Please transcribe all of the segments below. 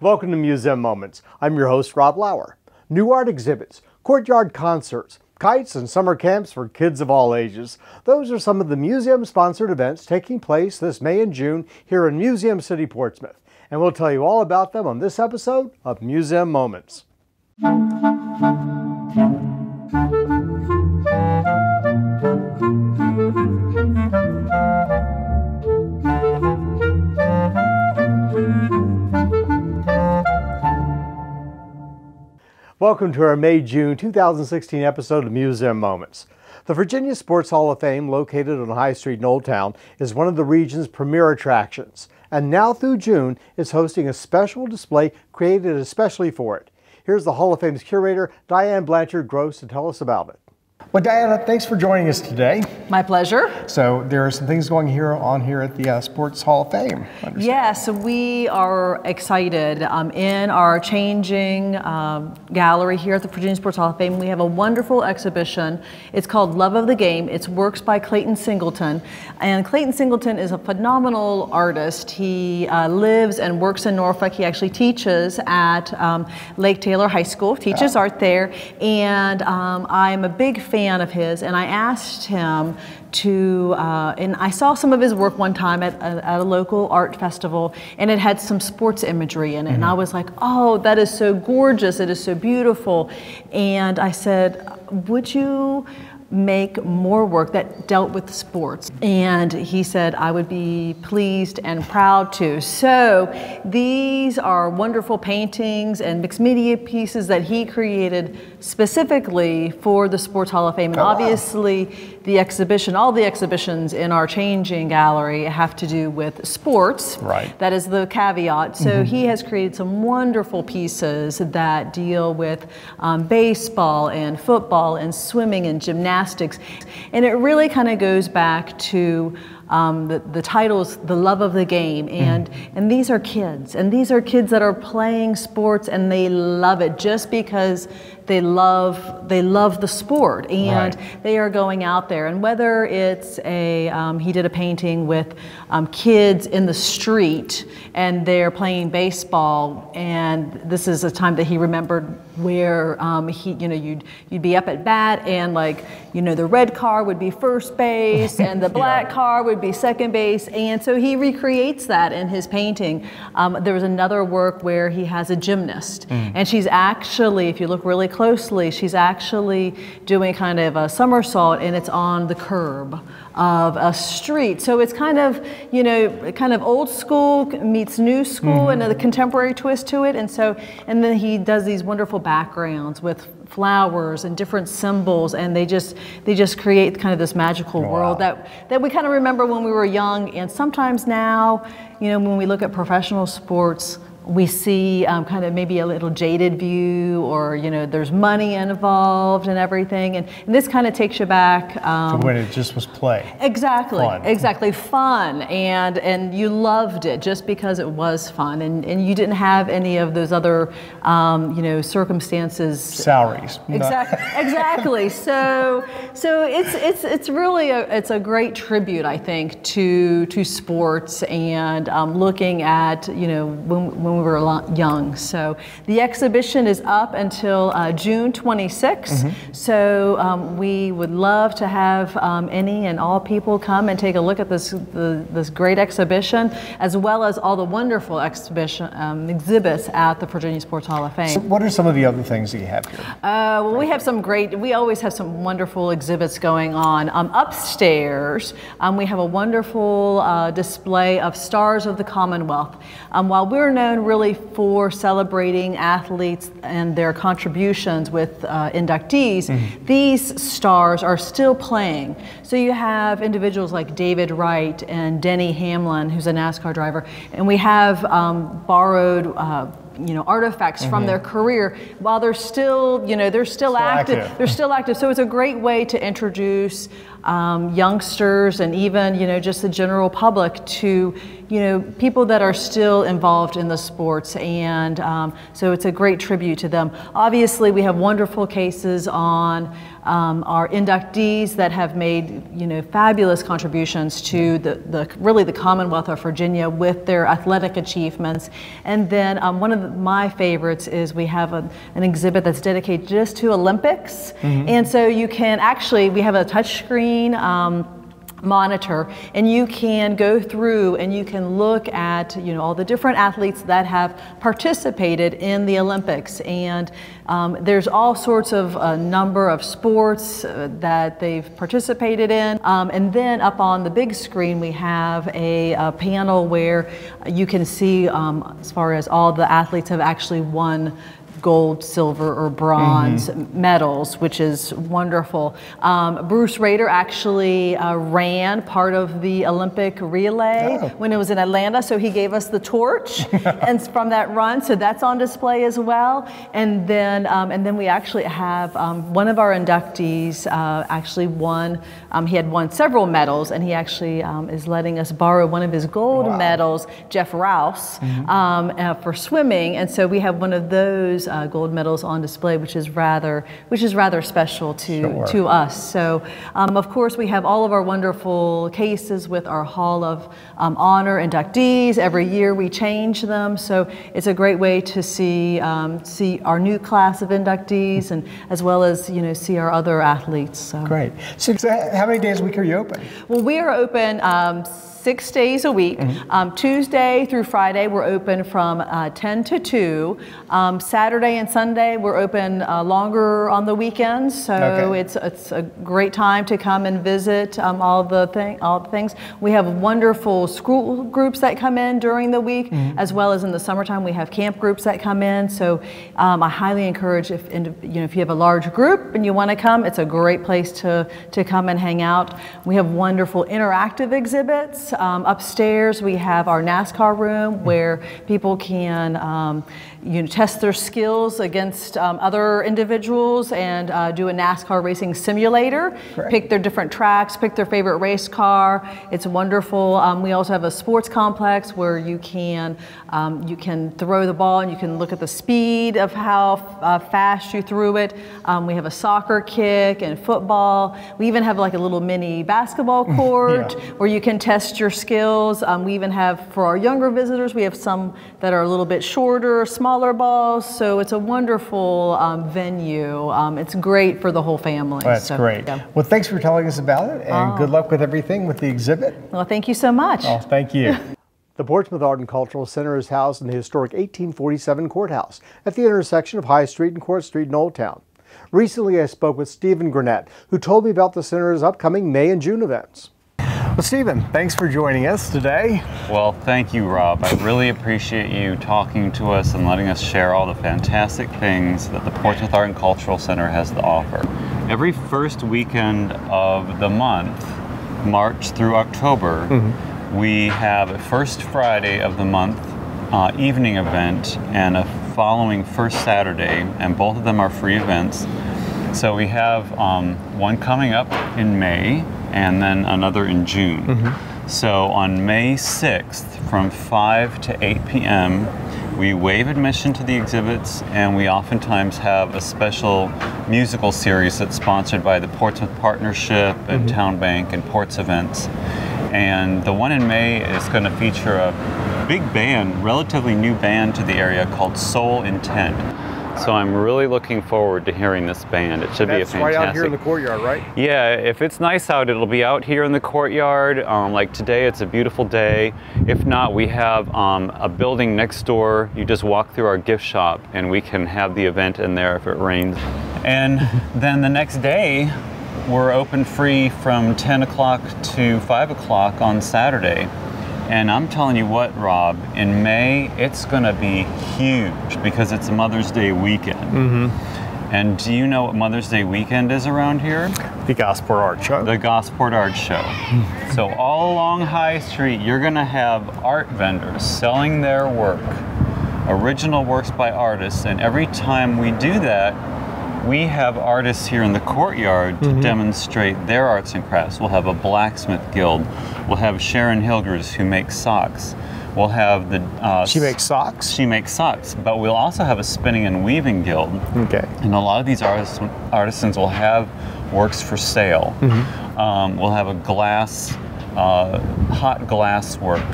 Welcome to Museum Moments. I'm your host, Rob Lauer. New art exhibits, courtyard concerts, kites, and summer camps for kids of all ages. Those are some of the museum sponsored events taking place this May and June here in Museum City, Portsmouth. And we'll tell you all about them on this episode of Museum Moments. Welcome to our May June 2016 episode of Museum Moments. The Virginia Sports Hall of Fame, located on High Street in Old Town, is one of the region's premier attractions, and now through June is hosting a special display created especially for it. Here's the Hall of Fame's curator, Diane Blanchard Gross, to tell us about it. Well, Diana, thanks for joining us today. My pleasure. So there are some things going here on here at the uh, Sports Hall of Fame. Yes, we are excited. Um, in our changing um, gallery here at the Virginia Sports Hall of Fame, we have a wonderful exhibition. It's called Love of the Game. It's works by Clayton Singleton. And Clayton Singleton is a phenomenal artist. He uh, lives and works in Norfolk. He actually teaches at um, Lake Taylor High School, teaches ah. art there. And um, I'm a big fan fan of his, and I asked him to, uh, and I saw some of his work one time at a, at a, local art festival, and it had some sports imagery in it. Mm-hmm. And I mm-hmm. was like, oh, that is so gorgeous, it is so beautiful. And I said, would you? Make more work that dealt with sports. And he said, I would be pleased and proud to. So these are wonderful paintings and mixed media pieces that he created specifically for the Sports Hall of Fame. And oh, obviously, wow. the exhibition, all the exhibitions in our changing gallery have to do with sports. Right. That is the caveat. So mm-hmm. he has created some wonderful pieces that deal with um, baseball and football and swimming and gymnastics And it really kind of goes back to um, the, the titles, The Love of the Game. Mm-hmm. And, mm. and these are kids. And these are kids that are playing sports and they love it just because they love they love the sport and right. they are going out there and whether it's a um, he did a painting with um, kids in the street and they're playing baseball and this is a time that he remembered where um, he you know you'd you'd be up at bat and like you know the red car would be first base and the black yeah. car would be second base, and so he recreates that in his painting. Um, there was another work where he has a gymnast, mm. and she's actually, if you look really closely, she's actually doing kind of a somersault, and it's on the curb of a street. So it's kind of, you know, kind of old school meets new school mm-hmm. and a contemporary twist to it. And so, and then he does these wonderful backgrounds with flowers and different symbols and they just they just create kind of this magical wow. world that that we kind of remember when we were young and sometimes now you know when we look at professional sports we see um, kind of maybe a little jaded view or you know there's money involved and everything. And, and this kind of takes you back um, to when it just was play. Exactly. Fun. exactly. Fun. And and you loved it just because it was fun. And, and you didn't have any of those other um, you know circumstances. Salaries. Exactly exactly. So so it's it's it's really a it's a great tribute I think to to sports and um, looking at you know when, when we were young. So the exhibition is up until uh, June 26th. Mm-hmm. So um, we would love to have um, any and all people come and take a look at this the, this great exhibition, as well as all the wonderful exhibition um, exhibits at the Virginia Sports Hall of Fame. So what are some of the other things that you have here? Uh, well, we have some great. We always have some wonderful exhibits going on. Um, upstairs, um, we have a wonderful uh, display of stars of the Commonwealth. Um, while we're known really for celebrating athletes and their contributions with uh, inductees, mm-hmm. these stars are still playing. So you have individuals like David Wright and Denny Hamlin, who's a NASCAR driver, and we have um, borrowed. Uh, you know artifacts mm-hmm. from their career while they're still you know they're still, still active. active. they're still active so it's a great way to introduce um, youngsters and even you know just the general public to you know people that are still involved in the sports and um, so it's a great tribute to them obviously we have wonderful cases on um, our inductees that have made you know fabulous contributions to the, the really the Commonwealth of Virginia with their athletic achievements. And then um, one of the, my favorites is we have a, an exhibit that's dedicated just to Olympics. Mm-hmm. And so you can actually we have a touchscreen. Um, monitor and you can go through and you can look at you know all the different athletes that have participated in the olympics. And um, there's all sorts of a number of sports uh, that they've participated in. Um, and then up on the big screen we have a, a panel where you can see um, as far as all the athletes have actually won gold, silver, or bronze mm-hmm. medals, which is wonderful. Um, Bruce Rader actually uh, ran part of the Olympic relay oh. when it was in Atlanta, so he gave us the torch and from that run. So that's on display as well. And then, um, and then we actually have um, one of our inductees uh, actually won. Um, he had won several medals, and he actually um, is letting us borrow one of his gold wow. medals, Jeff Rouse, mm-hmm. Um, uh, for swimming. And so we have one of those uh, gold medals on display, which is rather which is rather special to sure. to us. So, um, of course, we have all of our wonderful cases with our Hall of um, Honor inductees. Every year we change them, so it's a great way to see um, see our new class of inductees, and as well as you know see our other athletes. So. Great. So, how many days a week are you open? Well, we are open um, six days a week. Mm-hmm. Um, Tuesday through Friday, we're open from uh, 10 to 2. Um, Saturday and Sunday, we're open uh, longer on the weekends, so okay. it's it's a great time to come and visit um, all the thing all the things. We have wonderful school groups that come in during the week, mm-hmm. as well as in the summertime. We have camp groups that come in. So um, I highly encourage if you know if you have a large group and you want to come, it's a great place to to come and hang out. We have wonderful interactive exhibits. Um, upstairs, we have our NASCAR room where people can um, you know, test their skills against um, other individuals and uh, do a NASCAR racing simulator, Correct. pick their different tracks, pick their favorite race car. It's wonderful. Um, we also have a sports complex where you can um, you can throw the ball and you can look at the speed of how uh, fast you threw it. Um, we have a soccer kick and football. We even have like a little mini basketball court yeah. where you can test your skills. Um, we even have for our younger visitors, we have some that are a little bit shorter, smaller smaller balls. So it's a wonderful um, venue. Um, it's great for the whole family. Well, that's so, great. Yeah. Well, thanks for telling us about it, and oh. good luck with everything with the exhibit. Well, thank you so much. Oh, thank you. The Portsmouth Art and Cultural Center is housed in the historic 1847 courthouse at the intersection of High Street and Court Street in Old Town. Recently, I spoke with Stephen Gurnett, who told me about the center's upcoming May and June events. Well, Stephen, thanks for joining us today. Well, thank you, Rob. I really appreciate you talking to us and letting us share all the fantastic things that the Portsmouth Art and Cultural Center has to offer. Every first weekend of the month, March through October, mm-hmm. we have a first Friday of the month uh, evening event and a following first Saturday, and both of them are free events. So we have um, one coming up in May and then another in June. Mm-hmm. So on May 6th from 5 to 8 p.m., we waive admission to the exhibits and we oftentimes have a special musical series that's sponsored by the Portsmouth Partnership and mm-hmm. Town Bank and Ports Events. And the one in May is going to feature a big band, relatively new band to the area called Soul Intent. So I'm really looking forward to hearing this band. It should That's be a fantastic. right out here in the courtyard, right? Yeah, if it's nice out, it'll be out here in the courtyard. Um, like today, it's a beautiful day. If not, we have um, a building next door. You just walk through our gift shop, and we can have the event in there if it rains. And then the next day, we're open free from 10 o'clock to 5 o'clock on Saturday. And I'm telling you what, Rob, in May, it's going to be huge because it's Mother's Day weekend. Mm-hmm. And do you know what Mother's Day weekend is around here? The Gosport Art Show. The Gosport Art Show. so, all along High Street, you're going to have art vendors selling their work, original works by artists. And every time we do that, we have artists here in the courtyard to mm-hmm. demonstrate their arts and crafts. We'll have a blacksmith guild. We'll have Sharon Hilgers who makes socks. We'll have the. Uh, She makes socks. She makes socks, but we'll also have a spinning and weaving guild. Okay. And a lot of these artists, artisans will have works for sale. Um, we'll have a glass, uh, hot glass work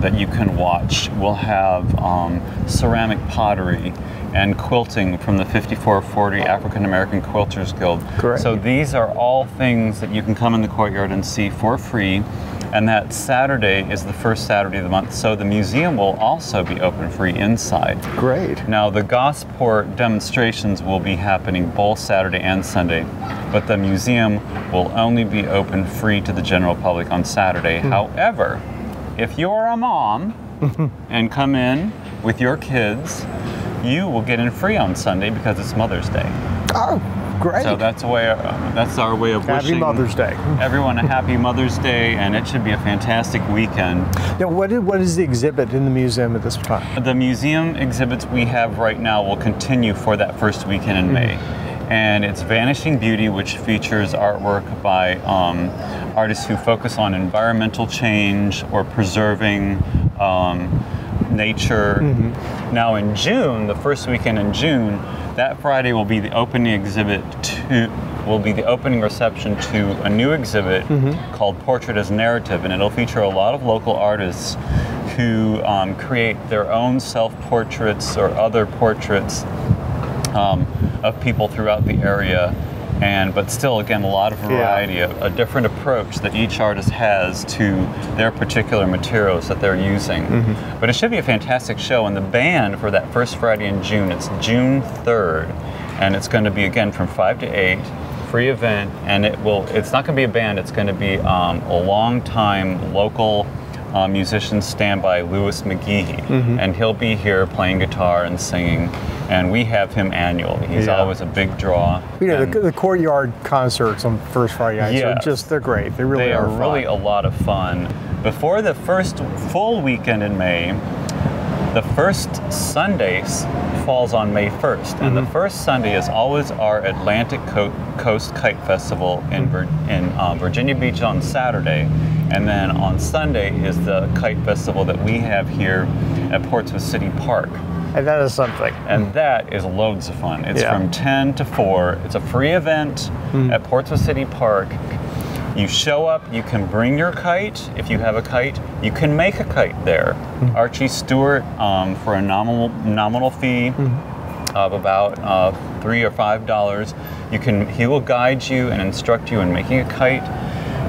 that you can watch. We'll have um, ceramic pottery and quilting from the 5440 African American Quilters Guild. Great. So these are all things that you can come in the courtyard and see for free. And that Saturday is the first Saturday of the month, so the museum will also be open free inside. Great. Now, the Gosport demonstrations will be happening both Saturday and Sunday, but the museum will only be open free to the general public on Saturday. Hmm. However, if you're a mom and come in with your kids, you will get in free on Sunday because it's Mother's Day. Oh, great. So that's a way. Uh, that's our way of Happy wishing Mother's Day. everyone a happy Mother's Day, and it should be a fantastic weekend. Now, what is, what is the exhibit in the museum at this time? The museum exhibits we have right now will continue for that first weekend in May. And it's Vanishing Beauty, which features artwork by um, artists who focus on environmental change or preserving um, nature. Now, in June, the first weekend in June, that Friday will be the opening exhibit to will be the opening reception to a new exhibit called Portrait as Narrative, and it'll feature a lot of local artists who um, create their own self-portraits or other portraits um, of people throughout the area. And but still, again, a lot of variety, a, a different approach that each artist has to their particular materials that they're using. But it should be a fantastic show. And the band for that first Friday in June, it's June 3rd, and it's going to be again from 5 to 8 free event and it will it's not going to be a band it's going to be um, a long time local uh, musician standby louis mcgeehee and he'll be here playing guitar and singing and we have him annually he's Yeah. always a big draw You know, the, the courtyard concerts on first Friday nights Yes. are just, they're great. They really they are fun. really a lot of fun before the first full weekend in may the first Sunday falls on May 1st, and the first Sunday is always our Atlantic Co- Coast Kite Festival in, Vir- in uh, Virginia Beach on Saturday, and then on Sunday is the kite festival that we have here at Portsmouth City Park. And that is something. And that is loads of fun. It's Yeah. from 10 to 4. It's a free event at Portsmouth City Park. You show up, you can bring your kite. If you have a kite, you can make a kite there. Archie Stewart, um, for a nominal, nominal fee of about uh, three or five dollars, you can. He will guide you and instruct you in making a kite.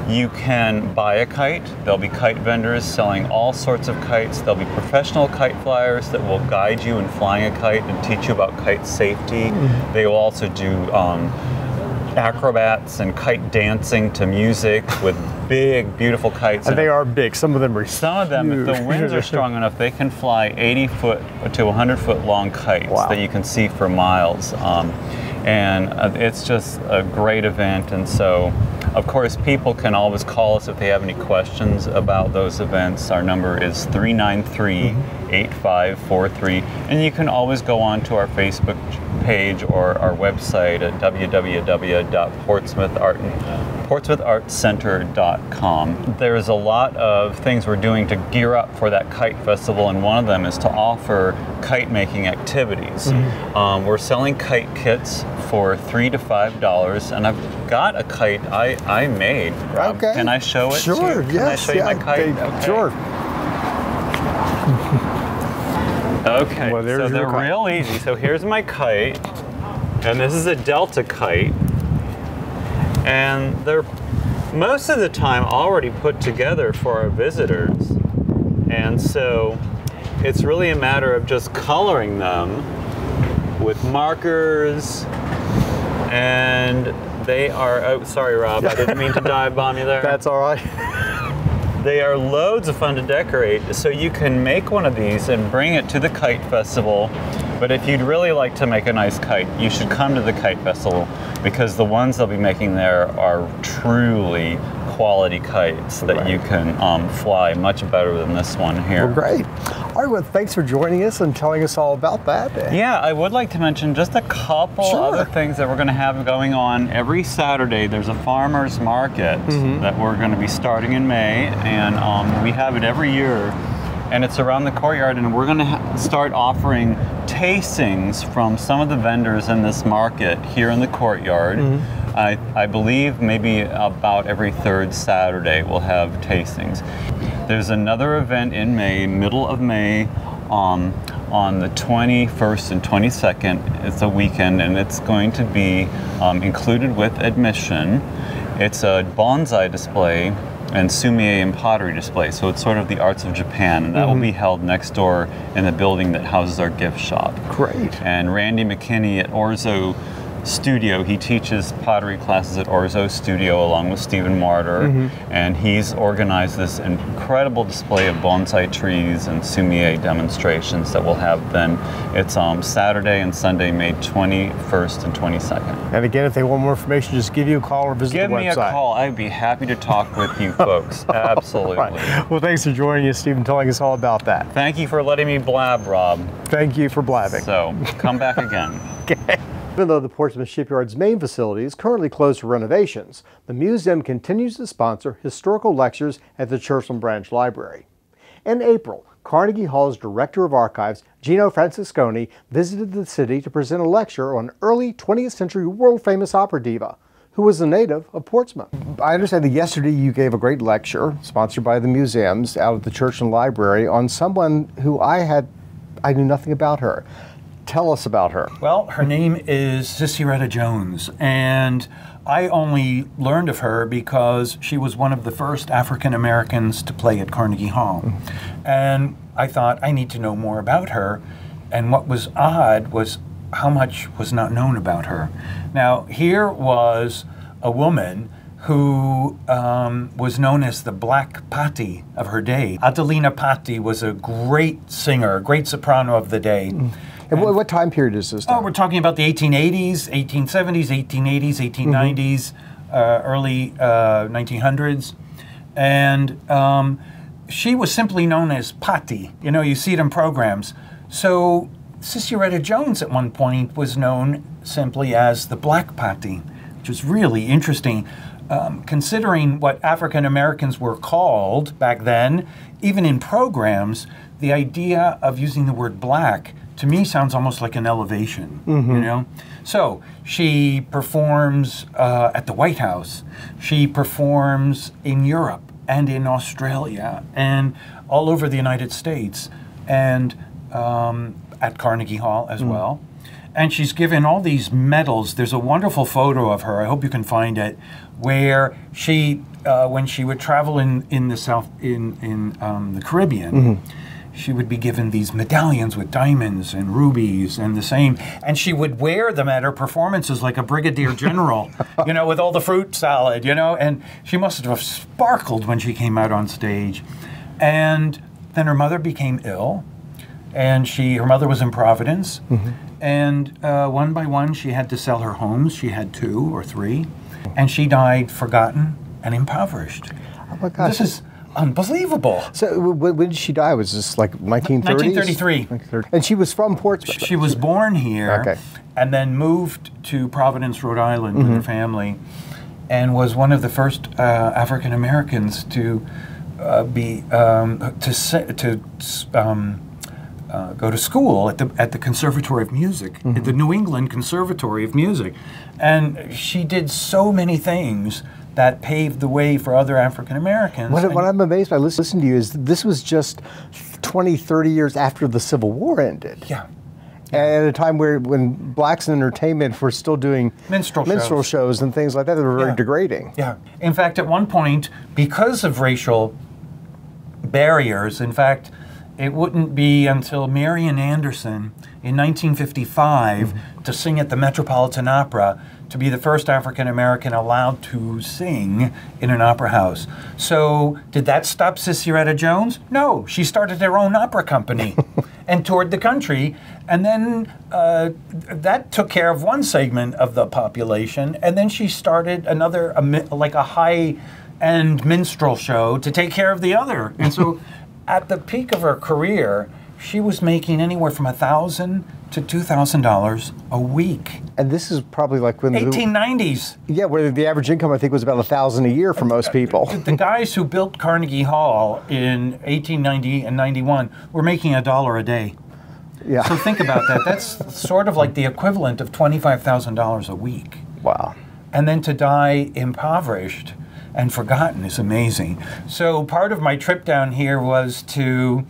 You can buy a kite. There'll be kite vendors selling all sorts of kites. There'll be professional kite flyers that will guide you in flying a kite and teach you about kite safety. They will also do um, acrobats and kite dancing to music with big, beautiful kites. And they are big. Some of them are Some of them, if the winds are strong enough, they can fly 80 foot to 100 foot long kites Wow. that you can see for miles. Um, and uh, it's just a great event. And so, of course, people can always call us if they have any questions about those events. Our number is 393 8543. And you can always go on to our Facebook page or our website at www.portsmouthart portsmouthartcenter.com. There's a lot of things we're doing to gear up for that kite festival, and one of them is to offer kite making activities. Um, we're selling kite kits for three to five dollars, and I've got a kite I, I made. Rob, Okay. Can I show it? to you? Sure, Can yes. I show you yeah, my kite? they- Okay. Sure. Okay, Well, there's so they're kite. real easy. So here's my kite, and this is a Delta kite, and they're most of the time already put together for our visitors, and so it's really a matter of just coloring them with markers, and they are. Oh, sorry, Rob, I didn't mean to dive bomb you there. That's all right. They are loads of fun to decorate. So you can make one of these and bring it to the kite festival. But if you'd really like to make a nice kite, you should come to the kite festival because the ones they'll be making there are truly quality kites that Right. you can um, fly much better than this one here. Well, great. All right, well, thanks for joining us and telling us all about that. Yeah, I would like to mention just a couple Sure. other things that we're going to have going on. Every Saturday, there's a farmer's market Mm-hmm. that we're going to be starting in May, and um, we have it every year. And it's around the courtyard. And we're going to start offering tastings from some of the vendors in this market here in the courtyard. I, I believe maybe about every third Saturday we'll have tastings. There's another event in May, middle of May, um, on the 21st and 22nd. It's a weekend and it's going to be um, included with admission. It's a bonsai display and sumi-e and pottery display. So it's sort of the arts of Japan, and that will be mm-hmm. held next door in the building that houses our gift shop. Great. And Randy McKinney at Orzo Studio, he teaches pottery classes at Orzo Studio along with Stephen Martyr, and he's organized this incredible display of bonsai trees and sumi-e demonstrations that we'll have then. It's um, Saturday and Sunday, May 21st and 22nd. And again, if they want more information, just give you a call or visit Give the me a call. I'd be happy to talk with you folks. Absolutely. Right. Well, thanks for joining us, Stephen, telling us all about that. Thank you for letting me blab, Rob. Thank you for blabbing. So come back again. Even though the Portsmouth Shipyard's main facility is currently closed for renovations, the museum continues to sponsor historical lectures at the Churchland Branch Library. In April, Carnegie Hall's Director of Archives, Gino Francesconi, visited the city to present a lecture on early 20th century world famous opera diva, who was a native of Portsmouth. I understand that yesterday you gave a great lecture, sponsored by the museums, out at the Churchland Library, on someone who I had, I knew nothing about her. Tell us about her. Well, her name is Sissieretta Jones, and I only learned of her because she was one of the first African Americans to play at Carnegie Hall. And I thought, I need to know more about her. And what was odd was how much was not known about her. Now, here was a woman who um, was known as the Black Patti of her day. Adelina Patti was a great singer, a great soprano of the day. And what, what time period is this? Oh, we're talking about the 1880s, 1870s, 1880s, 1890s, uh, early uh, 1900s. And um, she was simply known as Patti. You know, you see it in programs. So Sissieretta Jones at one point was known simply as the Black Patti, which was really interesting. Um, considering what African Americans were called back then, even in programs, the idea of using the word black to me sounds almost like an elevation, you know? So she performs uh, at the White House, she performs in Europe and in Australia and all over the United States and um, at Carnegie Hall as well. And she's given all these medals. There's a wonderful photo of her. I hope you can find it, where she, uh, when she would travel in in the South in in um, the Caribbean, she would be given these medallions with diamonds and rubies and the same, and she would wear them at her performances like a brigadier general, you know, with all the fruit salad, you know. And she must have sparkled when she came out on stage. And then her mother became ill and she her mother was in Providence, and uh, one by one she had to sell her homes. She had two or three, and she died forgotten and impoverished. oh my gosh. This is unbelievable. so when did she die? Was this like 1930s? 1933. And she was from Portsmouth. She was born here, Okay. and then moved to Providence, Rhode Island, with her family, and was one of the first uh, African Americans to uh, be um, to to um, uh, go to school at the at the Conservatory of Music, at the New England Conservatory of Music, and she did so many things that paved the way for other African Americans. What, what I'm amazed by lis- listening to you is this was just 20, 30 years after the Civil War ended. yeah. At a time where when blacks in entertainment were still doing Minstrel minstrel shows. shows and things like that that were very Yeah. degrading. Yeah. In fact, at one point, because of racial barriers, in fact, it wouldn't be until Marian Anderson in 1955 mm-hmm. to sing at the Metropolitan Opera to be the first African American allowed to sing in an opera house. So, did that stop Sissieretta Jones? No, she started her own opera company and toured the country. And then uh, that took care of one segment of the population. And then she started another, like a high end minstrel show to take care of the other. And so, at the peak of her career, she was making anywhere from a thousand to two thousand dollars a week. And this is probably like when Eighteen nineties. yeah, where the average income I think was about a thousand a year for most people. The guys who built Carnegie Hall in 1890 and 91 were making a dollar a day. Yeah. So think about that. That's sort of like the equivalent of $25,000 a week. Wow. And then to die impoverished and forgotten is amazing. So part of my trip down here was to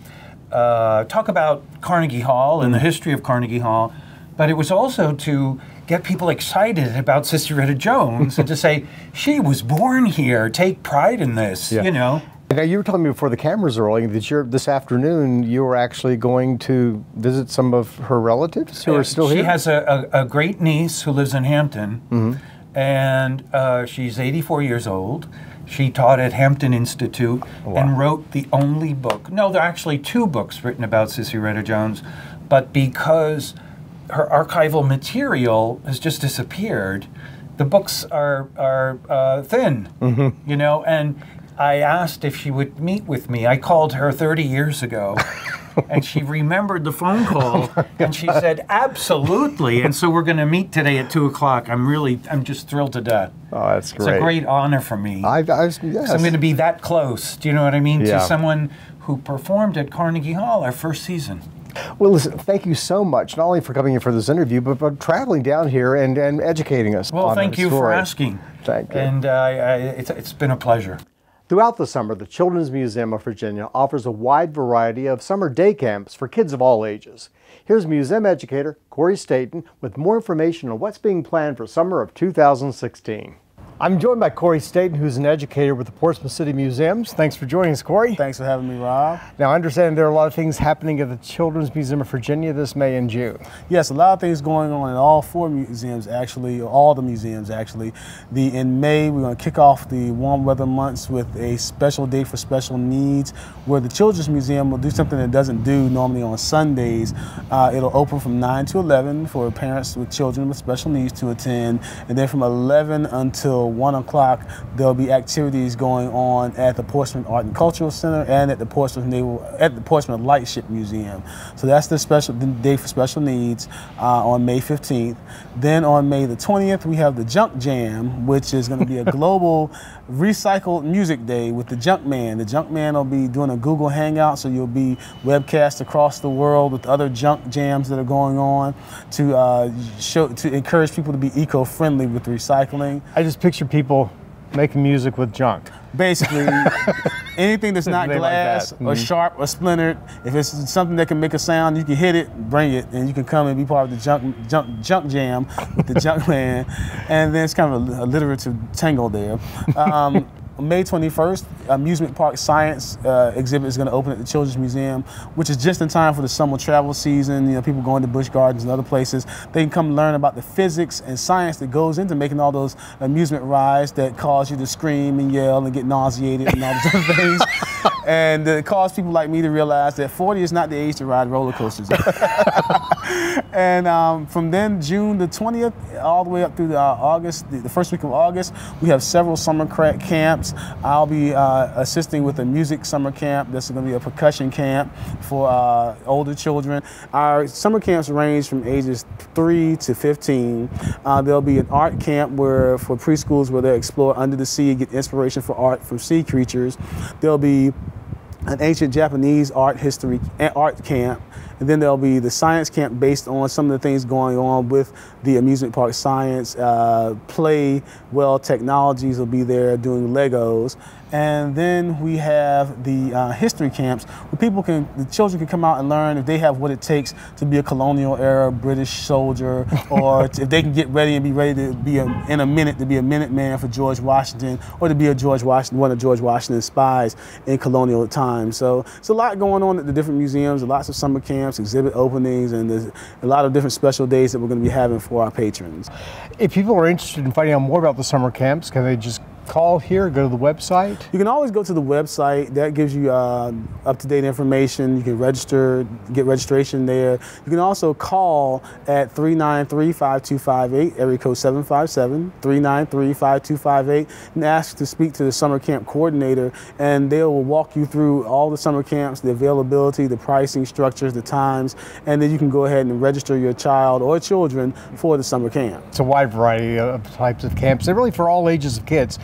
uh, talk about Carnegie Hall and the history of Carnegie Hall, but it was also to get people excited about Sissieretta Jones and to say she was born here. Take pride in this. Yeah. You know. Now you were telling me before the cameras are rolling that you're this afternoon you were actually going to visit some of her relatives who are still she here. She has a, a, a great niece who lives in Hampton, and uh, she's 84 years old. She taught at Hampton Institute and wrote the only book. No, there are actually two books written about Sissieretta Jones, but because her archival material has just disappeared, the books are are uh, thin. You know, and I asked if she would meet with me. I called her 30 years ago. and she remembered the phone call and she said absolutely and so we're going to meet today at two o'clock i'm really i'm just thrilled to death oh, that's great. it's a great honor for me I, I, yes. I'm going to be that close do you know what i mean Yeah. to someone who performed at carnegie hall our first season Well, listen, thank you so much, not only for coming in for this interview, but for traveling down here and, and educating us. well thank you for asking Thank you. and uh, I, it's, it's been a pleasure Throughout the summer, the Children's Museum of Virginia offers a wide variety of summer day camps for kids of all ages. Here's museum educator Corey Staten with more information on what's being planned for summer of 2016. I'm joined by Corey Staten, who's an educator with the Portsmouth City Museums. Thanks for joining us, Corey. Thanks for having me, Rob. Now, I understand there are a lot of things happening at the Children's Museum of Virginia this May and June. Yes, a lot of things going on in all four museums, actually, all the museums, actually. The in May, we're going to kick off the warm weather months with a special day for special needs, where the Children's Museum will do something it doesn't do normally on Sundays. Uh, it'll open from 9 to 11 for parents with children with special needs to attend, and then from 11 until 1 o'clock, there'll be activities going on at the Portsmouth Art and Cultural Center and at the Portsmouth Naval, at the Portsmouth Lightship Museum. So that's the special the day for special needs uh, on May 15th. Then on May the 20th, we have the Junk Jam, which is going to be a global recycled music day with the Junk Man. The Junk Man will be doing a Google Hangout, so you'll be webcast across the world with other junk jams that are going on to uh, show to encourage people to be eco-friendly with recycling. I just picture people making music with junk. Basically, anything that's not They like glass that. or Mhm. sharp or splintered, if it's something that can make a sound, you can hit it, bring it, and you can come and be part of the junk junk, junk jam with the junk man. And then it's kind of a, alliterative tangle there. Um, May 21st, Amusement Park Science uh, exhibit is going to open at the Children's Museum, which is just in time for the summer travel season. You know, people going to Busch Gardens and other places. They can come learn about the physics and science that goes into making all those amusement rides that cause you to scream and yell and get nauseated and all those other things. And it caused people like me to realize that 40 is not the age to ride roller coasters. and um, from then, June the 20th, all the way up through the, uh, August, the, the first week of August, we have several summer camps. I'll be uh, assisting with a music summer camp. This is going to be a percussion camp for uh, older children. Our summer camps range from ages 3 to 15. Uh, there'll be an art camp where for preschools where they explore under the sea, get inspiration for art from sea creatures. There'll be an ancient Japanese art history art camp, and then there'll be the science camp based on some of the things going on with the amusement park science. Uh, play well technologies will be there doing Legos, and then we have the uh, history camps where people can, the children can come out and learn if they have what it takes to be a colonial era British soldier, or if they can get ready and be ready to be a, in a minute to be a minute man for George Washington, or to be a George Washington, one of George Washington's spies in colonial times. So it's a lot going on at the different museums, lots of summer camps, exhibit openings, and there's a lot of different special days that we're going to be having for our patrons. If people are interested in finding out more about the summer camps, can they just call here, go to the website? You can always go to the website. That gives you uh, up-to-date information. You can register, get registration there. You can also call at 393-5258, area code 757, 393-5258, and ask to speak to the summer camp coordinator, and they will walk you through all the summer camps, the availability, the pricing structures, the times, and then you can go ahead and register your child or children for the summer camp. It's a wide variety of types of camps. They're really for all ages of kids.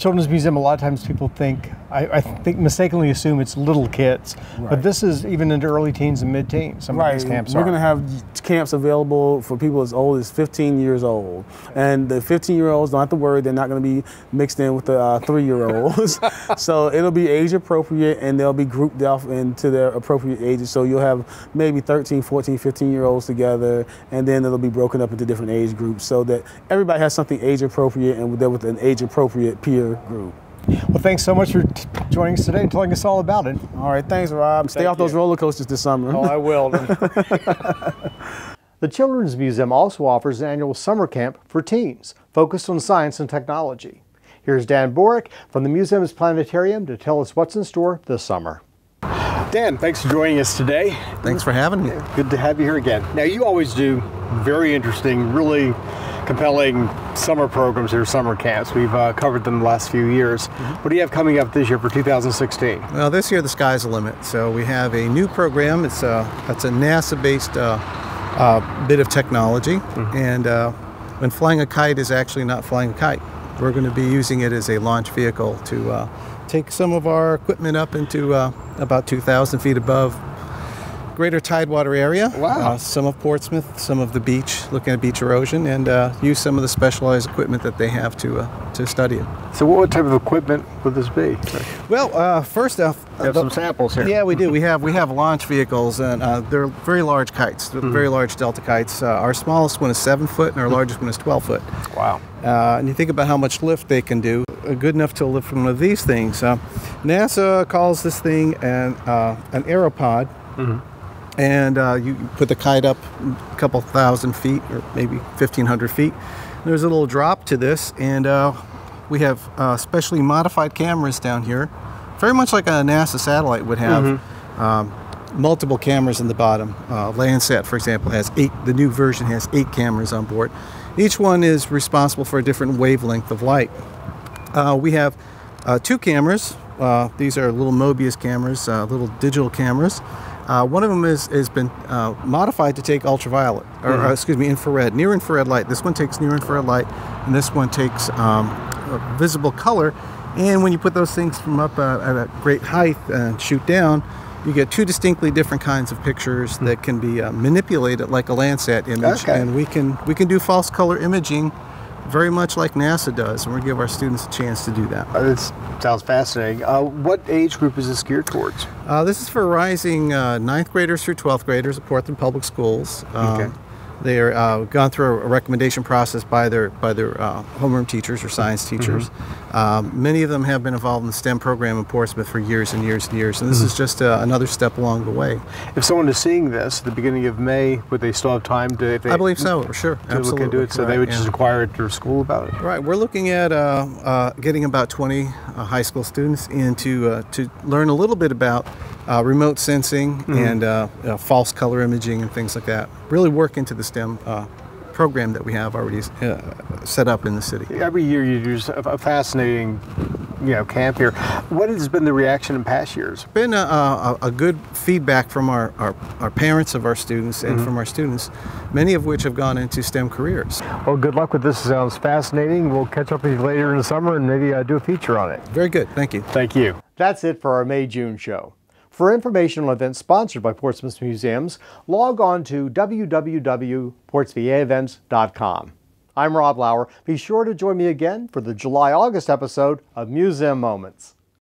Children's Museum, a lot of times people think, I, I think mistakenly assume it's little kids, right. but this is even into early teens and mid-teens. Some right. of these camps We're going to have camps available for people as old as 15 years old. And the 15-year-olds don't have to worry, they're not going to be mixed in with the uh, three-year-olds. so it'll be age appropriate and they'll be grouped off into their appropriate ages. So you'll have maybe 13, 14, 15-year-olds together, and then it'll be broken up into different age groups so that everybody has something age appropriate and they're with an age appropriate peer group. Well, thanks so much for joining us today and telling us all about it. All right, thanks, Rob. Stay off you. those roller coasters this summer. Oh, I will. the Children's Museum also offers an annual summer camp for teens focused on science and technology. Here's Dan Borick from the museum's planetarium to tell us what's in store this summer. Dan, thanks for joining us today. Thanks for having me. Good to have you here again. Now, you always do very interesting, really compelling summer programs here, summer camps. We've uh, covered them the last few years. Mm-hmm. What do you have coming up this year for 2016? Well, this year the sky's the limit. So we have a new program. It's a it's a NASA-based uh, uh, bit of technology, mm-hmm. and uh, when flying a kite is actually not flying a kite. We're going to be using it as a launch vehicle to uh, take some of our equipment up into uh, about 2,000 feet above greater Tidewater area. Wow. Uh, some of Portsmouth, some of the beach, looking at beach erosion, and uh, use some of the specialized equipment that they have to uh, to study it. So, what type of equipment would this be? Well, uh, first off, we have some samples here. Yeah, we do. We have we have launch vehicles, and uh, they're very large kites. They're mm-hmm. very large Delta kites. Uh, our smallest one is seven foot, and our largest one is 12 foot. Wow. and you think about how much lift they can do. Good enough to lift one of these things. NASA calls this thing an an aeropod. Mm-hmm and uh, you put the kite up a couple thousand feet or maybe 1500 feet. There's a little drop to this and uh, we have uh, specially modified cameras down here very much like a nasa satellite would have. Mm-hmm. um, multiple cameras in the bottom. Uh, landsat for example has eight the new version has eight cameras on board. Each one is responsible for a different wavelength of light. Uh, we have uh, two cameras. These are little mobius cameras little digital cameras uh, one of them is, has been uh, modified to take ultraviolet, or mm-hmm. uh, excuse me, infrared, near infrared light. This one takes near infrared light, and this one takes um, visible color. And when you put those things from up uh, at a great height and shoot down, you get two distinctly different kinds of pictures mm-hmm. that can be uh, manipulated like a Landsat image, okay. and we can we can do false color imaging very much like NASA does, and we give our students a chance to do that. Uh, this sounds fascinating. Uh, what age group is this geared towards? Uh, this is for rising uh, ninth graders through 12th graders at Portland Public Schools. Um, okay. They're uh, gone through a recommendation process by their by their uh, homeroom teachers or science mm-hmm. teachers. Mm-hmm. Um, many of them have been involved in the STEM program in Portsmouth for years and years and years, and this mm-hmm. is just uh, another step along the way. If someone is seeing this at the beginning of May, would they still have time to? They, I believe so. Sure, to absolutely. look into it, so right, they would yeah. just inquire at their school about it. Right. We're looking at uh, uh, getting about 20 uh, high school students in to to learn a little bit about uh, remote sensing mm-hmm. and uh, uh, false color imaging and things like that. Really work into the STEM uh, program that we have already uh, set up in the city. Every year you do a fascinating you know camp here. What has been the reaction in past years? Been a, a, a good feedback from our, our, our, parents of our students and mm-hmm. from our students, many of which have gone into STEM careers. Well, good luck with this. Sounds fascinating. We'll catch up with you later in the summer and maybe uh, do a feature on it. Very good. Thank you. Thank you. That's it for our May June show. For information on events sponsored by Portsmouth Museums, log on to www.portsvaevents.com. I'm Rob Lauer. Be sure to join me again for the July August episode of Museum Moments.